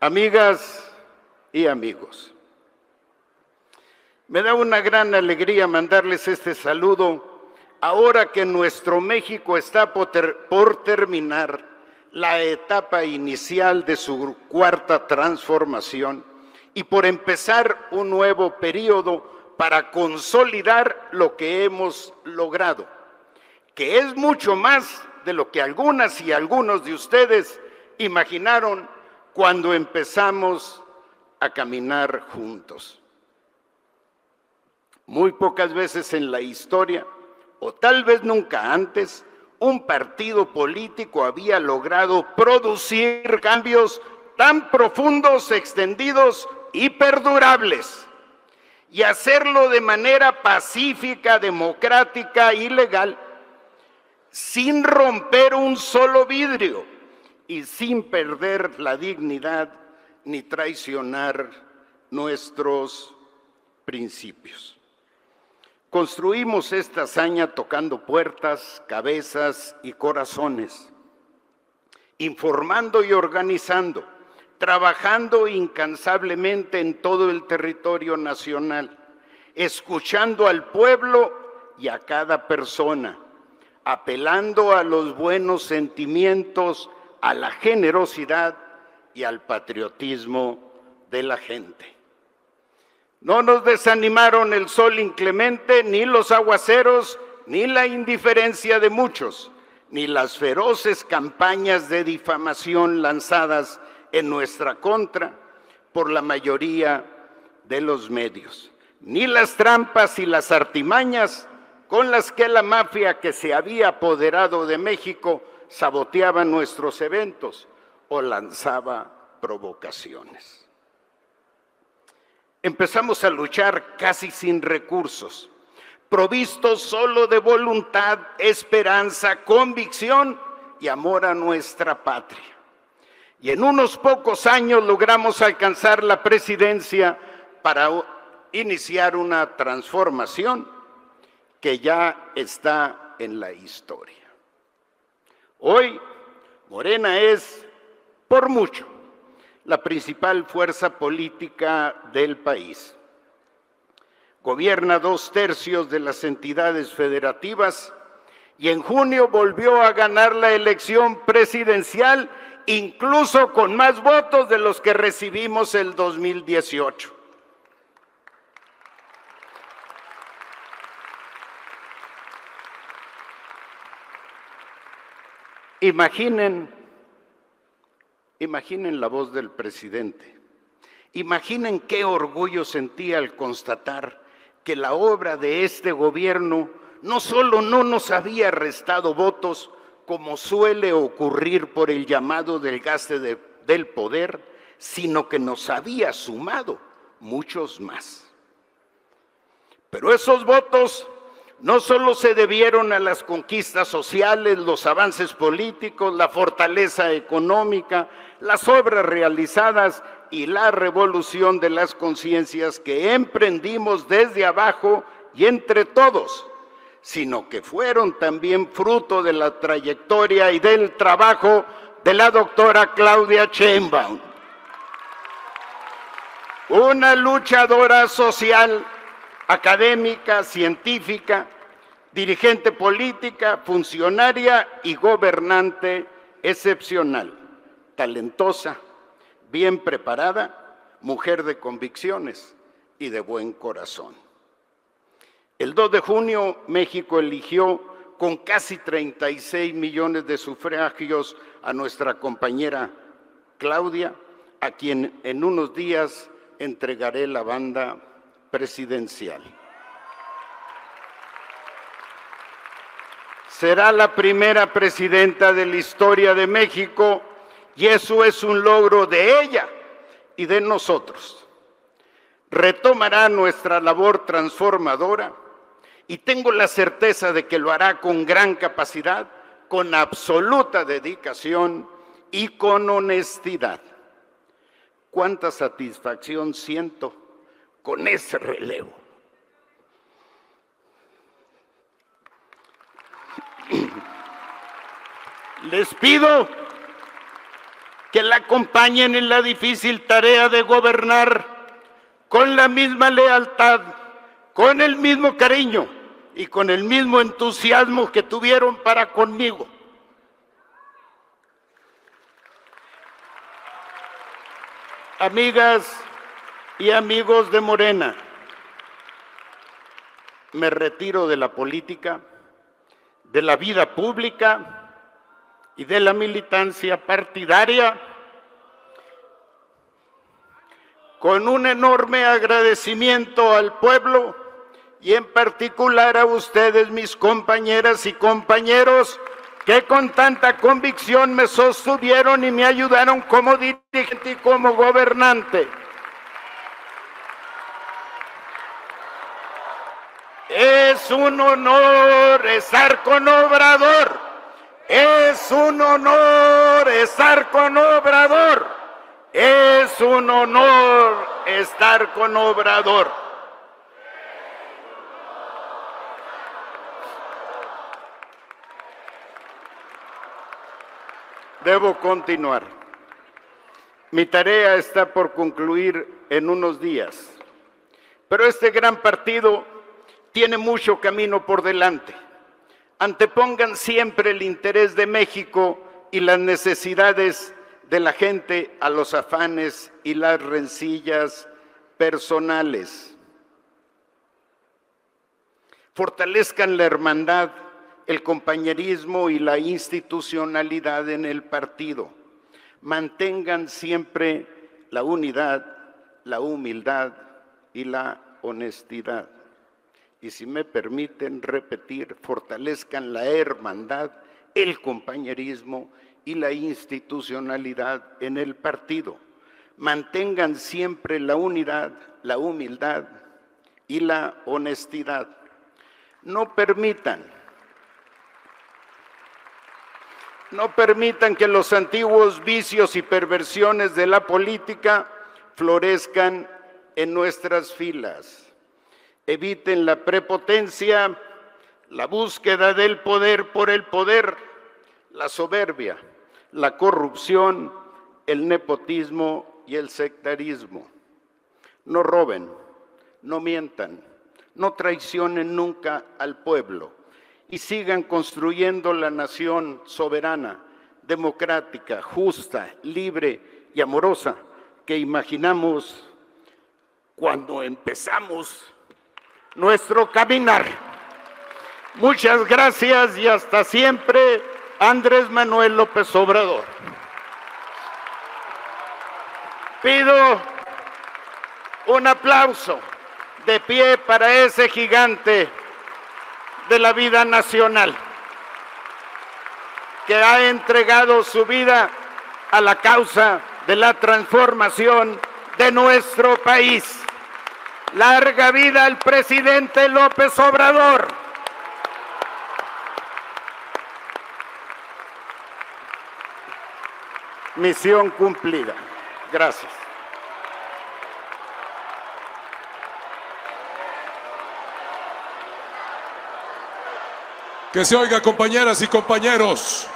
Amigas y amigos, me da una gran alegría mandarles este saludo ahora que nuestro México está por, terminar la etapa inicial de su cuarta transformación y por empezar un nuevo periodo para consolidar lo que hemos logrado, que es mucho más de lo que algunas y algunos de ustedes imaginaron cuando empezamos a caminar juntos. Muy pocas veces en la historia, o tal vez nunca antes, un partido político había logrado producir cambios tan profundos, extendidos y perdurables, y hacerlo de manera pacífica, democrática y legal, sin romper un solo vidrio y sin perder la dignidad ni traicionar nuestros principios. Construimos esta hazaña tocando puertas, cabezas y corazones, informando y organizando, trabajando incansablemente en todo el territorio nacional, escuchando al pueblo y a cada persona, apelando a los buenos sentimientos, a la generosidad y al patriotismo de la gente. No nos desanimaron el sol inclemente, ni los aguaceros, ni la indiferencia de muchos, ni las feroces campañas de difamación lanzadas en nuestra contra por la mayoría de los medios, ni las trampas y las artimañas con las que la mafia que se había apoderado de México saboteaba nuestros eventos o lanzaba provocaciones. Empezamos a luchar casi sin recursos, provistos solo de voluntad, esperanza, convicción y amor a nuestra patria. Y en unos pocos años logramos alcanzar la presidencia para iniciar una transformación que ya está en la historia. Hoy Morena es, por mucho, la principal fuerza política del país. Gobierna dos tercios de las entidades federativas y en junio volvió a ganar la elección presidencial, incluso con más votos de los que recibimos el 2018. Imaginen, imaginen la voz del presidente. Imaginen qué orgullo sentía al constatar que la obra de este gobierno no solo no nos había restado votos, como suele ocurrir por el llamado del gaste del poder, sino que nos había sumado muchos más. Pero esos votos no solo se debieron a las conquistas sociales, los avances políticos, la fortaleza económica, las obras realizadas y la revolución de las conciencias que emprendimos desde abajo y entre todos, sino que fueron también fruto de la trayectoria y del trabajo de la doctora Claudia Sheinbaum, una luchadora social académica, científica, dirigente política, funcionaria y gobernante excepcional, talentosa, bien preparada, mujer de convicciones y de buen corazón. El 2 de junio México eligió con casi 36 millones de sufragios a nuestra compañera Claudia, a quien en unos días entregaré la banda presidencial. Será la primera presidenta de la historia de México y eso es un logro de ella y de nosotros. Retomará nuestra labor transformadora y tengo la certeza de que lo hará con gran capacidad, con absoluta dedicación y con honestidad. Cuánta satisfacción siento con ese relevo. Les pido, que la acompañen en la difícil tarea de gobernar con la misma lealtad, con el mismo cariño y con el mismo entusiasmo que tuvieron para conmigo. Amigas y amigos de Morena, me retiro de la política, de la vida pública y de la militancia partidaria con un enorme agradecimiento al pueblo y en particular a ustedes, mis compañeras y compañeros, que con tanta convicción me sostuvieron y me ayudaron como dirigente y como gobernante. Es un honor estar con Obrador. Es un honor estar con Obrador. Es un honor estar con Obrador. Debo continuar. Mi tarea está por concluir en unos días, pero este gran partido tiene mucho camino por delante. Antepongan siempre el interés de México y las necesidades de la gente a los afanes y las rencillas personales. Fortalezcan la hermandad, el compañerismo y la institucionalidad en el partido. Mantengan siempre la unidad, la humildad y la honestidad y si me permiten repetir, fortalezcan la hermandad, el compañerismo y la institucionalidad en el partido. Mantengan siempre la unidad, la humildad y la honestidad. No permitan, no permitan que los antiguos vicios y perversiones de la política florezcan en nuestras filas eviten la prepotencia, la búsqueda del poder por el poder, la soberbia, la corrupción, el nepotismo y el sectarismo. No roben, no mientan, no traicionen nunca al pueblo y sigan construyendo la nación soberana, democrática, justa, libre y amorosa que imaginamos cuando empezamos nuestro caminar. Muchas gracias y hasta siempre, Andrés Manuel López Obrador. Pido un aplauso de pie para ese gigante de la vida nacional que ha entregado su vida a la causa de la transformación de nuestro país. Larga vida al presidente López Obrador. Misión cumplida. Gracias. Que se oiga compañeras y compañeros.